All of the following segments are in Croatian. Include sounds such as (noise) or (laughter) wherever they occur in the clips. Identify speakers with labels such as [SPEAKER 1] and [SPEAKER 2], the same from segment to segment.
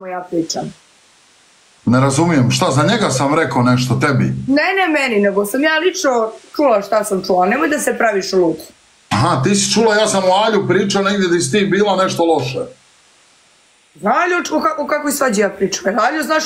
[SPEAKER 1] ja pričam.
[SPEAKER 2] Ne razumijem, šta za njega sam rekao nešto tebi?
[SPEAKER 1] Ne, ne meni, nego sam ja lično čula šta sam čula. Nemoj da se praviš lud.
[SPEAKER 2] Aha, ti si čula, ja sam o Alju pričao negdje da si ti bila nešto loše.
[SPEAKER 1] Zna Alju o, kako, kakvoj svađi ja pričam? Jer Alju, znaš,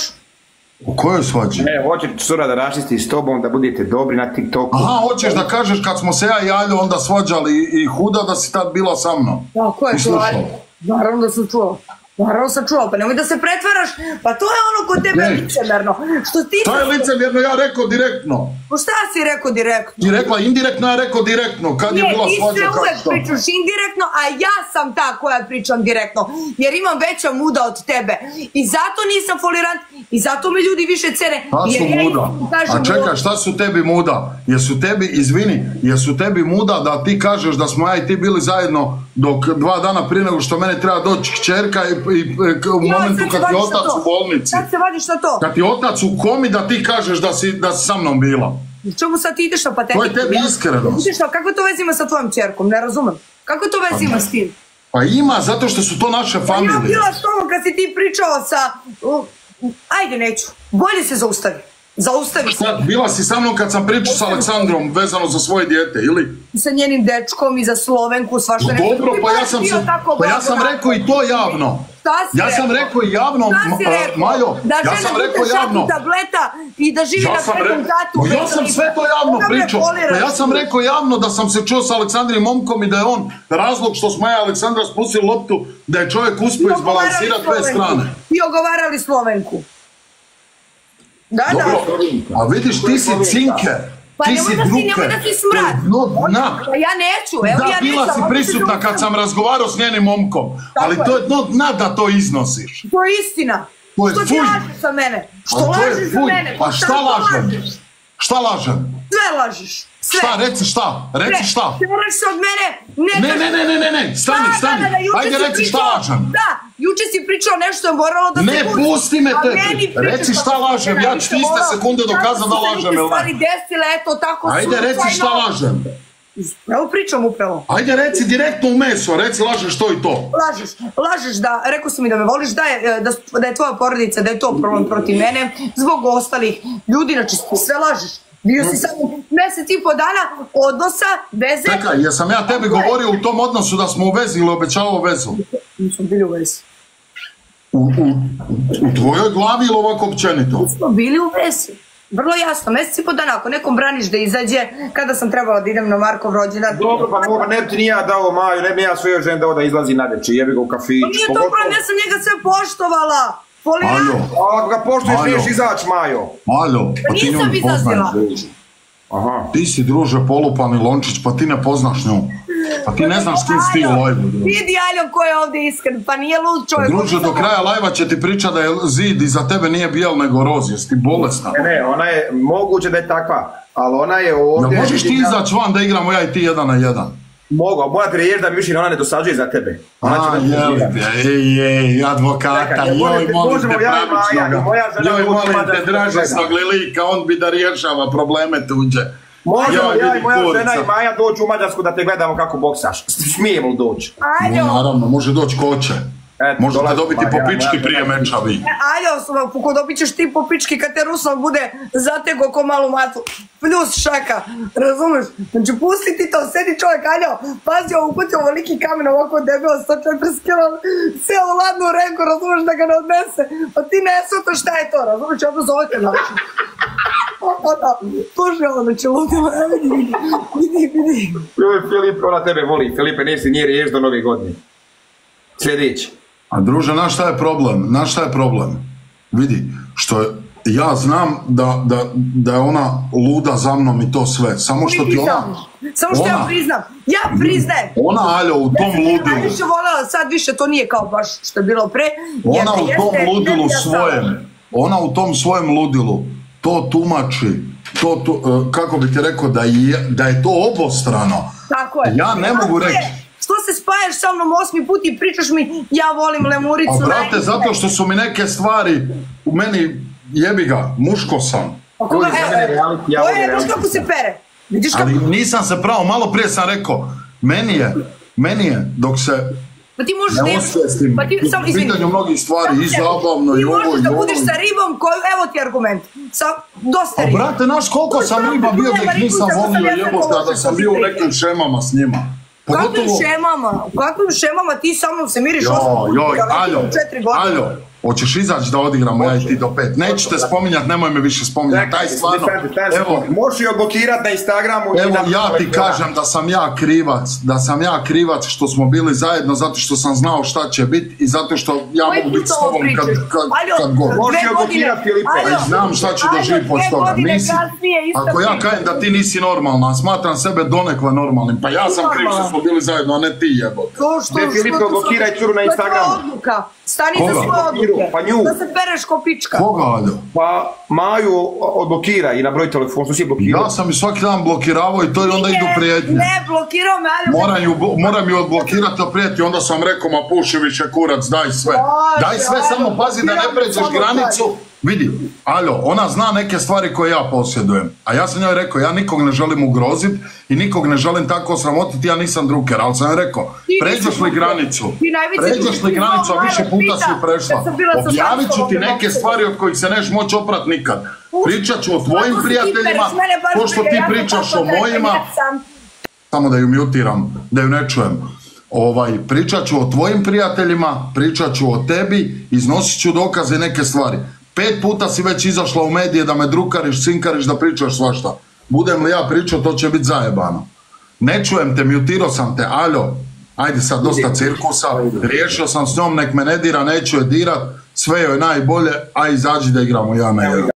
[SPEAKER 2] U kojoj svađi?
[SPEAKER 3] Ne, hoće cura da rašisti s tobom, da budete dobri na TikToku.
[SPEAKER 2] Aha, hoćeš da kažeš kad smo se ja i Alju onda svađali i, i huda da si tad bila sa mnom.
[SPEAKER 1] tako je
[SPEAKER 2] I
[SPEAKER 1] čula.
[SPEAKER 2] slušala.
[SPEAKER 1] Naravno da sam čula. Naravno sam čula, pa nemoj da se pretvaraš, pa to je ono kod tebe
[SPEAKER 2] Ne.
[SPEAKER 1] licemerno. Što ti
[SPEAKER 2] To je licemjerno, ja rekao direktno.
[SPEAKER 1] Pa šta si rekao direktno?
[SPEAKER 2] Ti rekla indirektno, ja rekao direktno. Kad je
[SPEAKER 1] Ne,
[SPEAKER 2] bila
[SPEAKER 1] ti
[SPEAKER 2] svađa,
[SPEAKER 1] sve
[SPEAKER 2] kad
[SPEAKER 1] uvek
[SPEAKER 2] što?
[SPEAKER 1] pričaš indirektno, a ja sam ta koja pričam direktno. Jer imam veća muda od tebe. I zato nisam folirant, i zato me ljudi više cene.
[SPEAKER 2] Šta
[SPEAKER 1] jer
[SPEAKER 2] su
[SPEAKER 1] ja
[SPEAKER 2] muda?
[SPEAKER 1] kažem
[SPEAKER 2] A čekaj,
[SPEAKER 1] ovo.
[SPEAKER 2] šta su tebi muda? Jesu tebi, izvini, jesu tebi muda da ti kažeš da smo ja i ti bili zajedno dok dva dana prije nego što mene treba doći kćerka i u
[SPEAKER 1] Ja,
[SPEAKER 2] momentu kad ti otac u bolnici.
[SPEAKER 1] Sad se vadiš na to.
[SPEAKER 2] Kad ti otac u komi da ti kažeš da si, da si sa mnom bila.
[SPEAKER 1] Čemu sad ti ideš na patetiku?
[SPEAKER 2] To je tebi iskrenost.
[SPEAKER 1] Na, kako to vezi ima sa tvojom čerkom? Ne razumem. Kako to vezi ima s tim?
[SPEAKER 2] Pa ima, zato što su to naše
[SPEAKER 1] Pa ja
[SPEAKER 2] familije.
[SPEAKER 1] bila s tobom kad si ti pričao sa... Ajde, neću. Bolje se zaustavi. Zaustavi se.
[SPEAKER 2] Bila si sa mnom kad sam pričao sa Aleksandrom vezano za svoje dijete, ili?
[SPEAKER 1] Sa njenim dečkom i za Slovenku, svašta nešto.
[SPEAKER 2] Dobro,
[SPEAKER 1] Ti
[SPEAKER 2] pa ja sam, se,
[SPEAKER 1] tako
[SPEAKER 2] pa ja sam rekao i to javno. Ja sam rekao javno,
[SPEAKER 1] rekao?
[SPEAKER 2] Majo,
[SPEAKER 1] da
[SPEAKER 2] ja sam rekao javno.
[SPEAKER 1] tableta i da živi
[SPEAKER 2] Ja
[SPEAKER 1] na svetom.
[SPEAKER 2] Pa ja sam sve to javno pričao. Pa ja sam rekao javno da sam se čuo sa Aleksandrim momkom i da je on razlog što smo ja Aleksandra spustili loptu, da je čovjek uspio izbalansirati
[SPEAKER 1] Slovenku.
[SPEAKER 2] strane.
[SPEAKER 1] I ogovarali Slovenku. Da, da.
[SPEAKER 2] A vidiš ti si cinke,
[SPEAKER 1] Pa
[SPEAKER 2] ti
[SPEAKER 1] nemoj
[SPEAKER 2] si
[SPEAKER 1] da si- nemoj da si smrad.
[SPEAKER 2] je dno dna.
[SPEAKER 1] Pa ja neću, evo
[SPEAKER 2] Da,
[SPEAKER 1] ja
[SPEAKER 2] bila
[SPEAKER 1] neću,
[SPEAKER 2] si prisutna kad sam razgovarao s njenim momkom, ali
[SPEAKER 1] Tako
[SPEAKER 2] to
[SPEAKER 1] je.
[SPEAKER 2] je dno dna da to iznosiš.
[SPEAKER 1] To je istina.
[SPEAKER 2] To je
[SPEAKER 1] što ti lažeš za mene? Što
[SPEAKER 2] je
[SPEAKER 1] lažeš za mene?
[SPEAKER 2] Pa
[SPEAKER 1] šta
[SPEAKER 2] lažem? Šta lažem?
[SPEAKER 1] Sve lažeš. Sve.
[SPEAKER 2] Šta, reci šta, reci šta.
[SPEAKER 1] Teraš se od mene.
[SPEAKER 2] Ne, ne, ne, ne, ne, ne, stani,
[SPEAKER 1] da,
[SPEAKER 2] stani.
[SPEAKER 1] da, da, juče
[SPEAKER 2] Ajde reci šta
[SPEAKER 1] pričao-
[SPEAKER 2] lažem.
[SPEAKER 1] Da, juče si pričao nešto moralo da se
[SPEAKER 2] Ne,
[SPEAKER 1] pusti.
[SPEAKER 2] me te. Reci šta
[SPEAKER 1] kako
[SPEAKER 2] lažem, ja ću iste sekunde
[SPEAKER 1] Kako
[SPEAKER 2] dokazat
[SPEAKER 1] su
[SPEAKER 2] da lažem, jel ne?
[SPEAKER 1] stvari desile, eto, tako
[SPEAKER 2] Ajde reci šta lažem.
[SPEAKER 1] Evo pričam upravo.
[SPEAKER 2] Ajde reci direktno u meso, reci lažeš to i to.
[SPEAKER 1] Lažeš, lažeš da, rekao si mi da me voliš, da je, e, da, da je tvoja porodica, da je to problem protiv mene, zbog ostalih ljudi, znači sve lažeš. Bio si samo mjesec i po dana odnosa, veze.
[SPEAKER 2] Čekaj, jesam ja tebi govorio u tom odnosu da smo u vezi ili obećavao vezu?
[SPEAKER 1] Nismo bili u vezi.
[SPEAKER 2] U, u, u tvojoj glavi ili ovako općenito?
[SPEAKER 1] Smo bili u vezi. Vrlo jasno, mjesec i po dana, ako nekom braniš da izađe, kada sam trebala da idem na Markov rođendan.
[SPEAKER 3] Dobro, pa mogu, ne bi ti ni ja dao Maju, ne bi ja svojoj ženi dao da izlazi na veče, jebi ga u kafić.
[SPEAKER 1] Pa nije to problem, ja sam njega sve poštovala.
[SPEAKER 3] A ako ga poštuješ,
[SPEAKER 2] Majo.
[SPEAKER 3] neš izaći, Majo.
[SPEAKER 2] aljo, pa ti nju ne poznaješ.
[SPEAKER 3] Aha.
[SPEAKER 2] Ti si druže polupani lončić, pa ti ne poznaš nju. Pa ti ne znaš s kim si ti u druže.
[SPEAKER 1] Vidi Aljo ko je ovdje iskren, pa nije lud čovjek.
[SPEAKER 2] Druže, do kraja lajva će ti priča da je zid iza tebe nije bijel nego roz, jesi ti bolesna.
[SPEAKER 3] Ne, ne, ona je, moguće da je takva, ali ona je ovdje...
[SPEAKER 2] možeš ti izaći van da igramo ja i ti jedan na jedan?
[SPEAKER 3] Mogu, moja ti reći da mi više ona ne dosađuje za tebe. Ona će
[SPEAKER 2] A,
[SPEAKER 3] dira.
[SPEAKER 2] te, ej, ej, advokata, joj, molim te, pravičnoga. Joj, molim
[SPEAKER 3] da
[SPEAKER 2] te,
[SPEAKER 3] se
[SPEAKER 2] dražesnog lika, on bi da rješava probleme tuđe.
[SPEAKER 3] Možemo ja i moja
[SPEAKER 2] kurica.
[SPEAKER 3] žena i Maja doći u Mađarsku da te gledamo kako boksaš. Smijemo doći?
[SPEAKER 2] Naravno, može doći koće.
[SPEAKER 3] Eto,
[SPEAKER 2] Možete
[SPEAKER 3] dolazi
[SPEAKER 2] dobiti
[SPEAKER 3] Maja,
[SPEAKER 2] po
[SPEAKER 3] moja
[SPEAKER 2] pički
[SPEAKER 3] žena.
[SPEAKER 2] prije meča vi.
[SPEAKER 1] Aljo, kod dobit ćeš ti po pički kad te Ruslan bude zatego ko malu matu. Plus šaka, razumeš? Znači pusti ti to, sedi čovjek, Aljo, pazi ovo, puti ovoliki kamen ovako debel, 140 kg, sve u ladnu renku, razumeš da ga ne odnese. Pa ti ne to šta je to, razumeš, ja to zovete (laughs) znači. O, da, slušaj ovo, znači evo vidi, vidi, vidi,
[SPEAKER 3] Filip, ona tebe voli. Filipe, nisi nije riješ do nove godine. Sljedeći.
[SPEAKER 2] A druže, znaš šta je problem? Znaš šta je problem? Vidi, što je, ja znam da, da, da je ona luda za mnom i to sve. Samo što ti ona...
[SPEAKER 1] Samo što ja
[SPEAKER 2] ona-
[SPEAKER 1] priznam, ja priznajem.
[SPEAKER 2] Ona, Aljo, u tom
[SPEAKER 1] Ja sam
[SPEAKER 2] ludilu,
[SPEAKER 1] najviše voljela, sad više to nije kao baš što je bilo pre.
[SPEAKER 2] ona u tom ludilu
[SPEAKER 1] ja
[SPEAKER 2] svojem, ona u tom svojem ludilu to tumači, to, tu, e, kako bi ti rekao, da je, da je to obostrano.
[SPEAKER 1] Tako je.
[SPEAKER 2] Ja ne mogu reći.
[SPEAKER 1] Spajaš sa mnom osmi put i pričaš mi ja volim lemuricu.
[SPEAKER 2] A brate,
[SPEAKER 1] najviše.
[SPEAKER 2] zato što su mi neke stvari u meni, jebi ga, muško sam.
[SPEAKER 1] Pa koga- evo,
[SPEAKER 3] mene reality, ja
[SPEAKER 1] je, kako se pere. Vidiš kako...
[SPEAKER 2] Ali nisam se pravo, malo prije sam rekao, meni je, meni je, dok se
[SPEAKER 1] Pa ti možeš
[SPEAKER 2] Ne osvijestim.
[SPEAKER 1] Pa ti, izvini.
[SPEAKER 2] pitanju mnogih stvari, i zabavno,
[SPEAKER 1] Ti
[SPEAKER 2] i ovo,
[SPEAKER 1] možeš
[SPEAKER 2] i
[SPEAKER 1] da
[SPEAKER 2] ovo.
[SPEAKER 1] budeš sa ribom koju, evo ti argument. Sa, dosta
[SPEAKER 2] A
[SPEAKER 1] riba.
[SPEAKER 2] brate, znaš koliko sam riba bio ih nisam
[SPEAKER 1] sam
[SPEAKER 2] volio jebote, a da sam bio u
[SPEAKER 1] ti
[SPEAKER 2] nekim šemama s njima.
[SPEAKER 1] U kakvim šemama? U kakvim šemama ti sa mnom se miriš
[SPEAKER 2] Jo,
[SPEAKER 1] osam
[SPEAKER 2] joj,
[SPEAKER 1] puta,
[SPEAKER 2] aljo, aljo, hoćeš izaći da odigramo ja i ti do pet. Neću te spominjat, nemoj me više spominjat, taj stvarno, evo,
[SPEAKER 3] Možeš ju odblokirat na Instagramu. i
[SPEAKER 2] Evo ja ti kažem da sam ja krivac, da sam ja krivac što smo bili zajedno zato što sam znao šta će biti i zato što ja mogu biti s tobom kad, kad, god.
[SPEAKER 3] Možeš joj blokirat
[SPEAKER 2] I znam šta ću doživjeti
[SPEAKER 1] dve
[SPEAKER 2] poslije toga. Nisi, ako ja kajem da ti nisi normalna, smatram sebe donekle normalnim, pa ja sam kriv što smo bili zajedno, a ne ti jebote.
[SPEAKER 1] To što,
[SPEAKER 3] Gdje Filipe
[SPEAKER 1] što-
[SPEAKER 3] blokiraj curu na Instagramu.
[SPEAKER 1] Stani za svoje odluke.
[SPEAKER 3] Pa nju.
[SPEAKER 1] Da se pereš ko pička.
[SPEAKER 2] Koga, Aljo?
[SPEAKER 3] Pa Maju odblokira i na broj telefon, što si je blokirao.
[SPEAKER 2] Ja sam ju svaki dan blokirao i to i onda
[SPEAKER 1] Nije,
[SPEAKER 2] idu prijetnje.
[SPEAKER 1] Ne, blokirao me, Aljo.
[SPEAKER 2] Moram ju, moram ju odblokirati, a prijeti, onda sam rekao, ma puši više kurac, daj sve. Daj sve,
[SPEAKER 1] ajde,
[SPEAKER 2] samo pazi da ne pređeš granicu. Vidi, aljo, ona zna neke stvari koje ja posjedujem. A ja sam njoj rekao, ja nikog ne želim ugrozit i nikog ne želim tako sramotiti, ja nisam druker, ali sam joj rekao, pređeš li granicu, pređeš li granicu, a više puta si prešla, objavit ću ti neke stvari od kojih se neš moći oprat nikad. Pričat ću o tvojim prijateljima, pošto ti pričaš o mojima, samo da ju mutiram, da ju ne čujem. Ovaj, pričat ću o tvojim prijateljima, pričat ću o tebi, iznosit ću dokaze neke stvari. Pet puta si već izašla u medije da me drukariš, cinkariš, da pričaš svašta. Budem li ja pričao, to će biti zajebano. Ne čujem te, mutirao sam te, aljo, ajde sad dosta cirkusa, riješio sam s njom, nek me ne dira, neću je dirat, sve joj najbolje, a izađi da igramo ja na jedan.